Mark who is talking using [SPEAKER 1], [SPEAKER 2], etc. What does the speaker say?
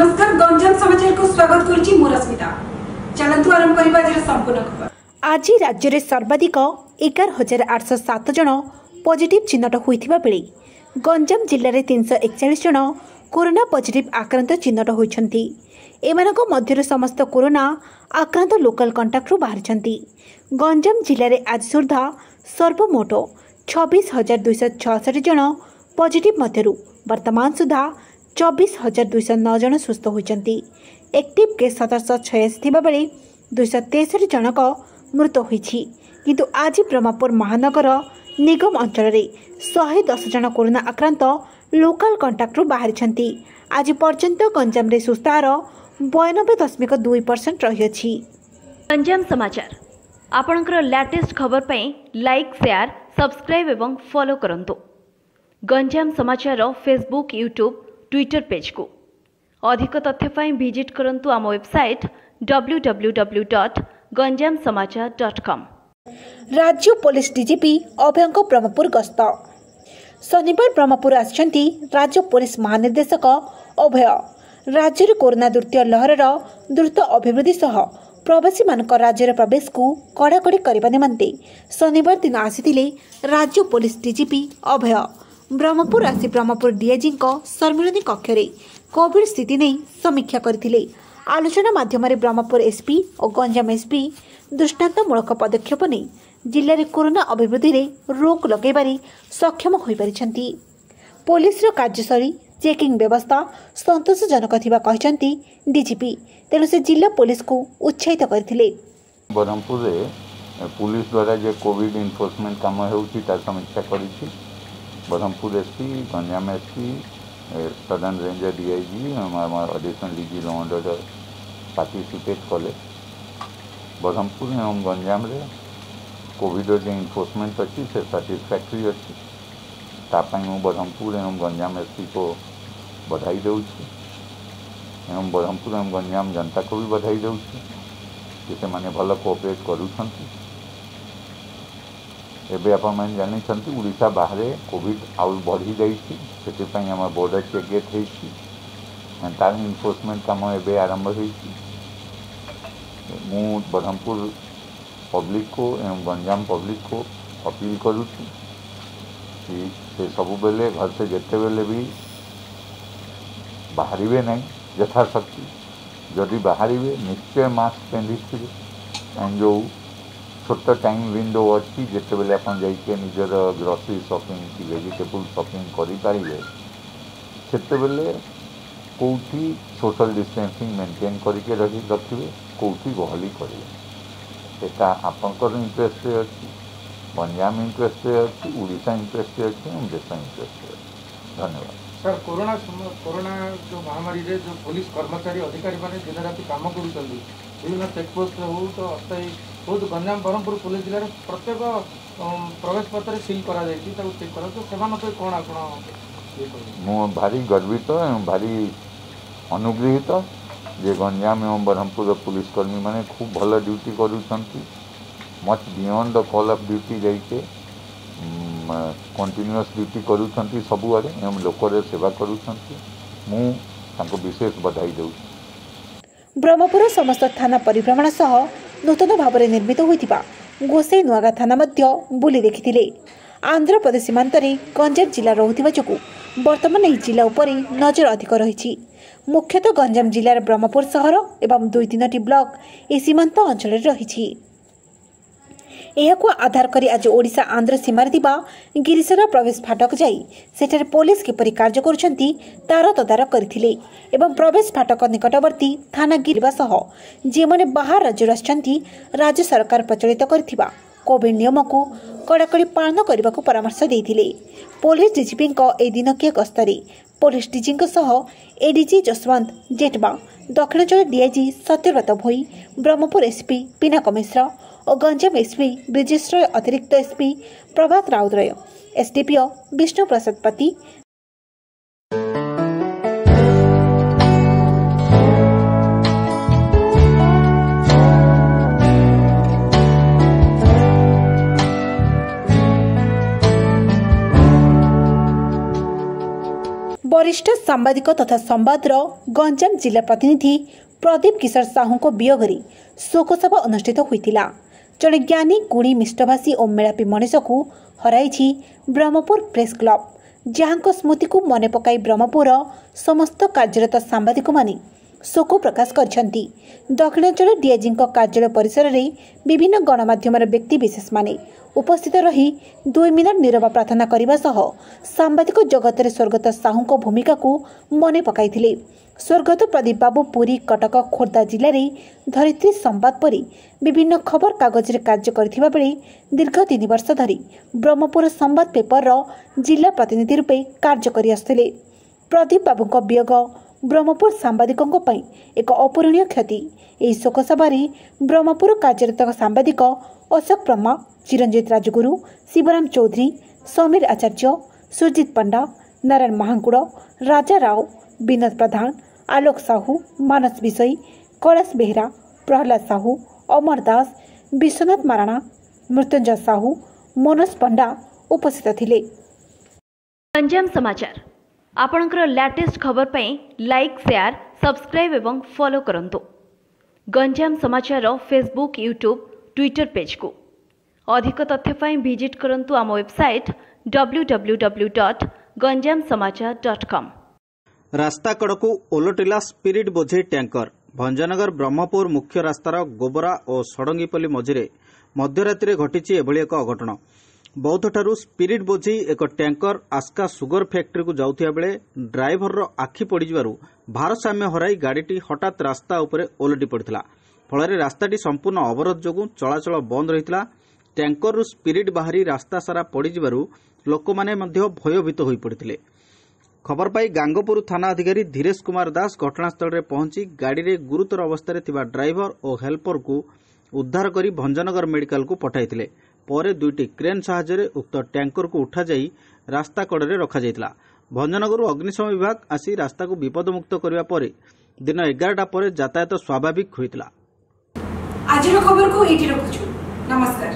[SPEAKER 1] নমস্কার গঞ্জাম সমাচারকু স্বাগত করছি মু রশ্মিতা চলন্তু আরম্ভ করিবা আজর সম্পূর্ণ
[SPEAKER 2] খবর আজি রাজ্যরে সর্বাধিক এগার হাজার আটশো সাত জন পজিটিভ চিহ্নট হয়েছে বেড়ে গঞ্জাম জেলার তিনশো একচাশ জন করোনা পজিটিভ আক্রান্ত চিহ্নট হয়েছেন এমানক মধ্যে সমস্ত করোনা আক্রান্ত লোকাল কন্টাক্টু বাহারি গঞ্জাম জেলার আজ সুদ্ধা সর্বমোট ছবিশ হাজার দুইশ ছষঠি জন পজিটিভ মধ্যে বর্তমান সুদ্ধা ଚବିଶ ହଜାର ଦୁଇଶହ ନଅ ଜଣ ସୁସ୍ଥ ହୋଇଛନ୍ତି ଏକ୍ଟିଭ୍ କେସ୍ ସତରଶହ ଛୟାଅଶୀ ଥିବାବେଳେ ଦୁଇଶହ ତେଷଠି ଜଣକ ମୃତ ହୋଇଛି କିନ୍ତୁ ଆଜି ବ୍ରହ୍ମପୁର ମହାନଗର ନିଗମ ଅଞ୍ଚଳରେ ଶହେ ଦଶ ଜଣ କରୋନା ଆକ୍ରାନ୍ତ ଲୋକାଲ୍ କଣ୍ଟାକ୍ଟରୁ ବାହାରିଛନ୍ତି ଆଜି ପର୍ଯ୍ୟନ୍ତ ଗଞ୍ଜାମରେ ସୁସ୍ଥ ହାର ବୟାନବେ ଦଶମିକ ଦୁଇ ପରସେଣ୍ଟ ରହିଅଛି
[SPEAKER 3] ଗଞ୍ଜାମ ସମାଚାର ଆପଣଙ୍କର ଲାଟେଷ୍ଟ ଖବର ପାଇଁ ଲାଇକ୍ ସେୟାର ସବସ୍କ୍ରାଇବ୍ ଏବଂ ଫଲୋ କରନ୍ତୁ ଗଞ୍ଜାମ ସମାଚାରର ଫେସବୁକ୍ ୟୁଟ୍ୟୁବ୍ ଟ୍ୱିଟର ପେଜ୍କୁ ଅଧିକ ତଥ୍ୟ ପାଇଁ ଭିଜିଟ୍ କରନ୍ତୁ ଆମ website W W W dot Ganjam Samachar dot com
[SPEAKER 2] ରାଜ୍ୟ ପୋଲିସ ଡିଜିପି ଅଭୟଙ୍କ ବ୍ରହ୍ମପୁର ଗସ୍ତ ଶନିବାର ବ୍ରହ୍ମପୁର ଆସିଛନ୍ତି ରାଜ୍ୟ ପୋଲିସ ମହାନିର୍ଦ୍ଦେଶକ ଅଭୟ ରାଜ୍ୟରେ କରୋନା ଦ୍ୱିତୀୟ ଲହରର ଦ୍ରୁତ ଅଭିବୃଦ୍ଧି ସହ ପ୍ରବାସୀମାନଙ୍କ ରାଜ୍ୟର ପ୍ରବେଶକୁ କଡ଼ାକଡ଼ି କରିବା ନିମନ୍ତେ ଶନିବାର ଦିନ ଆସିଥିଲେ ରାଜ୍ୟ ପୋଲିସ ଡିଜିପି ଅଭୟ ବ୍ରହ୍ମପୁର ଆସି ବ୍ରହ୍ମପୁର ଡିଆଇଜିଙ୍କ ସମ୍ମିଳନୀ କକ୍ଷରେ କୋଭିଡ ସ୍ଥିତି ନେଇ ସମୀକ୍ଷା କରିଥିଲେ। ଆଲୋଚନା ମାଧ୍ୟମରେ ବ୍ରହ୍ମପୁର ଏସ୍ପି ଓ ଗଞ୍ଜାମ ଏସ୍ପି ଦୃଷ୍ଟାନ୍ତମୂଳକ ପଦକ୍ଷେପ ନେଇ ଜିଲ୍ଲାରେ କରୋନା ଅଭିବୃଦ୍ଧିରେ ରୋକ ଲଗାଇବାରେ ସକ୍ଷମ ହୋଇପାରିଛନ୍ତି। ପୋଲିସର କାର୍ଯ୍ୟଶୈଳୀ ଚେକିଂ ବ୍ୟବସ୍ଥା ସନ୍ତୋଷଜନକ ଥିବା କହିଛନ୍ତି ଡିଜିପି ତେଣୁ ସେ ଜିଲ୍ଲା ପୋଲିସକୁ ଉତ୍ସାହିତ କରିଥିଲେ।
[SPEAKER 4] ବ୍ରହ୍ମପୁରରେ ପୁଲିସ ଦ୍ୱାରା ଯେ କୋଭିଡ ଇନଫୋର୍ସମେଣ୍ଟ କାମ ହେଉଛି ତା ସମୀକ୍ଷା କରିଛି। Brahmapur S P Ganjam S P southern ranger DIG আমার additional DG law order participate কলে বহরমপুর এবং গঞ্জামে কোভিডর যে ইনফোর্সমেন্ট অছি সে স্যাটিসফ্যাক্টরি অছি তাপাই মু বহরমপুর এবং গঞ্জাম এসপি কো বধাই দেউছি এবং বহরমপুর এবং গঞ্জাম জনতা কো বি বধাই দেউছি যে সে ভালো কোঅপারেট করুছন্তি ଏବେ ଆପଣମାନେ ଜାଣିଛନ୍ତି ଓଡ଼ିଶା ବାହାରେ କୋଭିଡ଼ ଆଉ ବଢ଼ିଯାଇଛି ସେଥିପାଇଁ ଆମ ବୋର୍ଡର ଚେକ୍ ଗେଟ୍ ହେଇଛି। ତାର ଇନଫୋର୍ସମେଣ୍ଟ କାମ ଏବେ ଆରମ୍ଭ ହେଇଛି। ମୁଁ ବ୍ରହ୍ମପୁର ପବ୍ଲିକକୁ ଏବଂ ଗଞ୍ଜାମ ପବ୍ଲିକକୁ ଅପିଲ୍ କରୁଛି କି ସେ ସବୁବେଳେ ଘରसे ଯେତେବେଳେ ବି ବାହାରିବେ ନାହିଁ ଯଥାଶକ୍ତି। ଯଦି ବାହାରିବେ ନିଶ୍ଚୟ ମାସ୍କ ପିନ୍ଧିଥିବେ। ଯେଉଁ ଛୋଟ ଟାଇମ୍ ୱିଣ୍ଡୋ ଅଛି ଯେତେବେଳେ ଆପଣ ଯାଇକି ନିଜର ଗ୍ରୋସରୀ ସପିଂ କି ଭେଜିଟେବୁଲ୍ ସପିଂ କରିପାରିବେ ସେତେବେଳେ କେଉଁଠି ସୋସିଆଲ୍ ଡିଷ୍ଟାନ୍ସିଂ ମେଣ୍ଟେନ୍ କରିକି ରହି ରଖିବେ କେଉଁଠି ଗହଳି କରିବେ। ଏଟା ଆପଣଙ୍କର ଇଣ୍ଟରେଷ୍ଟରେ ଅଛି ଗଞ୍ଜାମ ଇଣ୍ଟରେଷ୍ଟରେ ଅଛି ଓଡ଼ିଶା ଇଣ୍ଟରେଷ୍ଟରେ ଅଛି ଏବଂ ଦେଶ ଇଣ୍ଟରେଷ୍ଟରେ ଅଛି। ଧନ୍ୟବାଦ।
[SPEAKER 5] ସାର୍ କରୋନା ସମୟ କରୋନା ଯେଉଁ ମହାମାରୀରେ ଯେଉଁ ପୋଲିସ କର୍ମଚାରୀ ଅଧିକାରୀମାନେ ଦିନ ରାତି କାମ କରୁଛନ୍ତି ବିଭିନ୍ନ ଚେକପୋଷ୍ଟରେ ହେଉ ତ ଅସ୍ଥାୟୀ ବହୁତ ଗଞ୍ଜାମ ବ୍ରହ୍ମପୁର ପୋଲିସ ଜିଲ୍ଲାରେ ପ୍ରତ୍ୟେକ ପ୍ରବେଶ ପଥରେ ସିଲ୍ କରାଯାଇଛି ତାକୁ ଚେକ୍ କରାଯାଉ। ସେମାନଙ୍କ ପାଇଁ କ'ଣ ଆପଣ ଇଏ କରିବେ?
[SPEAKER 4] ମୁଁ ଭାରି ଗର୍ବିତ ଏବଂ ଭାରି ଅନୁଗୃହୀତ ଯେ ଗଞ୍ଜାମ ଏବଂ ବ୍ରହ୍ମପୁରର ପୁଲିସ କର୍ମୀମାନେ ଖୁବ୍ ଭଲ ଡ୍ୟୁଟି କରୁଛନ୍ତି। Much beyond the call of duty ଯାଇକି କଣ୍ଟିନ୍ୟୁଅସ୍ ଡ୍ୟୁଟି କରୁଛନ୍ତି ସବୁଆଡ଼େ ଏବଂ ଲୋକର ସେବା କରୁଛନ୍ତି। ମୁଁ ତାଙ୍କୁ ବିଶେଷ ବଧାଇ ଦେଉଛି।
[SPEAKER 2] ବ୍ରହ୍ମପୁର ସମସ୍ତ ଥାନା ପରିଭ୍ରମଣ ସହ ନୂତନ ଭାବରେ ନିର୍ମିତ ହୋଇଥିବା ଗୋସାଇ ନୂଆଗାଁ ଥାନା ମଧ୍ୟ ବୁଲି ଦେଖିଥିଲେ। ଆନ୍ଧ୍ରପ୍ରଦେଶ ସୀମାନ୍ତରେ ଗଞ୍ଜାମ ଜିଲ୍ଲା ରହୁଥିବା ଯୋଗୁଁ ବର୍ତ୍ତମାନ ଏହି ଜିଲ୍ଲା ଉପରେ ନଜର ଅଧିକ ରହିଛି। ମୁଖ୍ୟତଃ ଗଞ୍ଜାମ ଜିଲ୍ଲାର ବ୍ରହ୍ମପୁର ସହର ଏବଂ ଦୁଇ ତିନୋଟି ବ୍ଲକ ଏହି ସୀମାନ୍ତ ଅଞ୍ଚଳରେ ରହିଛି। ଏହାକୁ ଆଧାର କରି ଆଜି ଓଡ଼ିଶା ଆନ୍ଧ୍ର ସୀମାରେ ଥିବା ଗିରିସରା ପ୍ରବେଶ ଫାଟକ ଯାଇ ସେଠାରେ ପୋଲିସ କିପରି କାର୍ଯ୍ୟ କରୁଛନ୍ତି ତାର ତଦାରଖ କରିଥିଲେ ଏବଂ ପ୍ରବେଶ ଫାଟକ ନିକଟବର୍ତ୍ତୀ ଥାନା ଗିରିବା ସହ ଯେଉଁମାନେ ବାହାର ରାଜ୍ୟରୁ ଆସିଛନ୍ତି ରାଜ୍ୟ ସରକାର ପ୍ରଚଳିତ କରିଥିବା କୋଭିଡ୍ ନିୟମକୁ କଡ଼ାକଡ଼ି ପାଳନ କରିବାକୁ ପରାମର୍ଶ ଦେଇଥିଲେ। ପୋଲିସ ଡିଜିପିଙ୍କ ଏହି ଦିନକିଆ ଗସ୍ତରେ ପୋଲିସ ଡିଜିଙ୍କ ସହ ଏଡିଜି ଯଶବନ୍ତ ଜେଟବା ଦକ୍ଷିଣାଞ୍ଚଳ ଡିଆଇଜି ସତ୍ୟବ୍ରତ ଭୋଇ ବ୍ରହ୍ମପୁର ଏସ୍ପି ପିନାକ ମିଶ୍ର ଓ ଗଞ୍ଜାମ ଏସ୍ପି ବ୍ରିଜେଶ ରୟ ଅତିରିକ୍ତ ଏସ୍ପି ପ୍ରଭାତ ରାଉତରାୟ ଏସ୍ଡିପିଓ ବିଷ୍ଣୁ ପ୍ରସାଦ ପତି। ବରିଷ୍ଠ ସାମ୍ବାଦିକ ତଥା ସମ୍ବାଦର ଗଞ୍ଜାମ ଜିଲ୍ଲା ପ୍ରତିନିଧି ପ୍ରଦୀପ କିଶୋର ସାହୁଙ୍କ ବିୟୋଗରେ ଶୋକସଭା ଅନୁଷ୍ଠିତ ହୋଇଥିଲା। ଜଣେ ଜ୍ଞାନୀ ଗୁଣୀ ମିଷ୍ଟଭାଷୀ ଓ ମେଳାପୀ ମଣିଷକୁ ହରାଇଛି ବ୍ରହ୍ମପୁର ପ୍ରେସ୍ କ୍ଲବ ଯାହାଙ୍କ ସ୍ମୃତିକୁ ମନେ ପକାଇ ବ୍ରହ୍ମପୁର ସମସ୍ତ କାର୍ଯ୍ୟରତ ସାମ୍ବାଦିକମାନେ ଶୋକ ପ୍ରକାଶ କରିଛନ୍ତି। ଦକ୍ଷିଣାଞ୍ଚଳ ଡିଆଇଜିଙ୍କ କାର୍ଯ୍ୟାଳୟ ପରିସରରେ ବିଭିନ୍ନ ଗଣମାଧ୍ୟମର ବ୍ୟକ୍ତିବିଶେଷମାନେ ଉପସ୍ଥିତ ରହି ଦୁଇ ମିନିଟ୍ ନିରବ ପ୍ରାର୍ଥନା କରିବା ସହ ସାମ୍ବାଦିକ ଜଗତରେ ସ୍ୱର୍ଗତ ସାହୁଙ୍କ ଭୂମିକାକୁ ମନେ ପକାଇଥିଲେ। ସ୍ୱର୍ଗତ ପ୍ରଦୀପ ବାବୁ ପୁରୀ କଟକ ଖୋର୍ଦ୍ଧା ଜିଲ୍ଲାରେ ଧରିତ୍ରୀ ସମ୍ବାଦ ପରି ବିଭିନ୍ନ ଖବରକାଗଜରେ କାର୍ଯ୍ୟ କରିଥିବା ବେଳେ ଦୀର୍ଘ ତିନି ବର୍ଷ ଧରି ବ୍ରହ୍ମପୁର ସମ୍ବାଦ ପେପରର ଜିଲ୍ଲା ପ୍ରତିନିଧି ରୂପେ କାର୍ଯ୍ୟ କରିଆସୁଥିଲେ। ପ୍ରଦୀପ ବାବୁଙ୍କ ବିୟୋଗ ବ୍ରହ୍ମପୁର ସାମ୍ବାଦିକଙ୍କ ପାଇଁ ଏକ ଅପୂରଣୀୟ କ୍ଷତି। ଏହି ଶୋକସଭାରେ ବ୍ରହ୍ମପୁର କାର୍ଯ୍ୟରତ ସାମ୍ବାଦିକ ଅଶୋକ ବ୍ରହ୍ମା ଚିରଞ୍ଜିତ ରାଜଗୁରୁ ଶିବରାମ ଚୌଧୁରୀ ସମୀର ଆଚାର୍ଯ୍ୟ ସୁରଜିତ ପଣ୍ଡା ନାରାୟଣ ମହାଙ୍କୁଡ଼ ରାଜା ରାଓ ବିନୋଦ ପ୍ରଧାନ ଆଲୋକ ସାହୁ ମାନସ ବିଷୋଇ କୈଳାସ ବେହେରା ପ୍ରହ୍ଲାଦ ସାହୁ ଅମର ଦାସ ବିଶ୍ୱନାଥ ମାରାଣା ମୃତ୍ୟୁଞ୍ଜୟ ସାହୁ ମନୋଜ ପଣ୍ଡା ଉପସ୍ଥିତ ଥିଲେ।
[SPEAKER 3] ଗଞ୍ଜାମ ସମାଚାର। ଆପଣଙ୍କର ଲାଟେଷ୍ଟ ଖବର ପାଇଁ ଲାଇକ୍ ସେୟାର ସବସ୍କ୍ରାଇବ୍ ଏବଂ ଫଲୋ କରନ୍ତୁ। ଗଞ୍ଜାମ ସମାଚାରର ଫେସବୁକ୍ ୟୁଟ୍ୟୁବ୍ ଟ୍ୱିଟର ପେଜ୍କୁ ଅଧିକ ତଥ୍ୟ ପାଇଁ ଭିଜିଟ୍ କରନ୍ତୁ ଆମ website W W W dot Ganjam Samachar dot com
[SPEAKER 6] ରାସ୍ତା କଡ଼କୁ ଓଲଟିଲା ସ୍ପିରିଟ୍ ବୋଝେଇ ଟ୍ୟାଙ୍କର। ଭଞ୍ଜନଗର ବ୍ରହ୍ମପୁର ମୁଖ୍ୟ ରାସ୍ତାର ଗୋବରା ଓ ଷଡ଼ଙ୍ଗୀପଲ୍ଲୀ ମଝିରେ ମଧ୍ୟରାତିରେ ଘଟିଛି ଏଭଳି ଏକ ଅଘଟଣ। ବୌଦ୍ଧଠାରୁ ସ୍ପିରିଟ୍ ବୋଝେଇ ଏକ ଟ୍ୟାଙ୍କର ଆସ୍କା ସୁଗର ଫ୍ୟାକ୍ଟ୍ରିକୁ ଯାଉଥିବା ବେଳେ ଡ୍ରାଇଭରର ଆଖି ପଡ଼ିଯିବାରୁ ଭାରସାମ୍ୟ ହରାଇ ଗାଡ଼ିଟି ହଠାତ୍ ରାସ୍ତା ଉପରେ ଓଲଟି ପଡ଼ିଥିଲା। ଫଳରେ ରାସ୍ତାଟି ସମ୍ପୂର୍ଣ୍ଣ ଅବରୋଧ ଯୋଗୁଁ ଚଳାଚଳ ବନ୍ଦ ରହିଥିଲା। ଟ୍ୟାଙ୍କରରୁ ସ୍ପିରିଟ୍ ବାହାରି ରାସ୍ତା ସାରା ପଡ଼ିଯିବାରୁ ଲୋକମାନେ ମଧ୍ୟ ଭୟଭୀତ ହୋଇପଡ଼ିଥିଲେ। ଖବର ପାଇ ଗାଙ୍ଗପୁର ଥାନା ଅଧିକାରୀ ଧୀରେଶ କୁମାର ଦାସ ଘଟଣାସ୍ଥଳରେ ପହଞ୍ଚି ଗାଡ଼ିରେ ଗୁରୁତର ଅବସ୍ଥାରେ ଥିବା ଡ୍ରାଇଭର ଓ ହେଲ୍ପରକୁ ଉଦ୍ଧାର କରି ଭଞ୍ଜନଗର ମେଡିକାଲକୁ ପଠାଇଥିଲେ। ପରେ ଦୁଇଟି କ୍ରେନ୍ ସାହାଯ୍ୟରେ ଉକ୍ତ ଟ୍ୟାଙ୍କରକୁ ଉଠାଯାଇ ରାସ୍ତା କଡ଼ରେ ରଖାଯାଇଥିଲା। ଭଞ୍ଜନଗରରୁ ଅଗ୍ନିଶମ ବିଭାଗ ଆସି ରାସ୍ତାକୁ ବିପଦମୁକ୍ତ କରିବା ପରେ ଦିନ ଏଗାରଟା ପରେ ଯାତାୟାତ ସ୍ୱାଭାବିକ ହୋଇଥିଲା।
[SPEAKER 1] ଆଜିର ଖବରକୁ ଏଇଠି ରଖୁଛୁ। ନମସ୍କାର।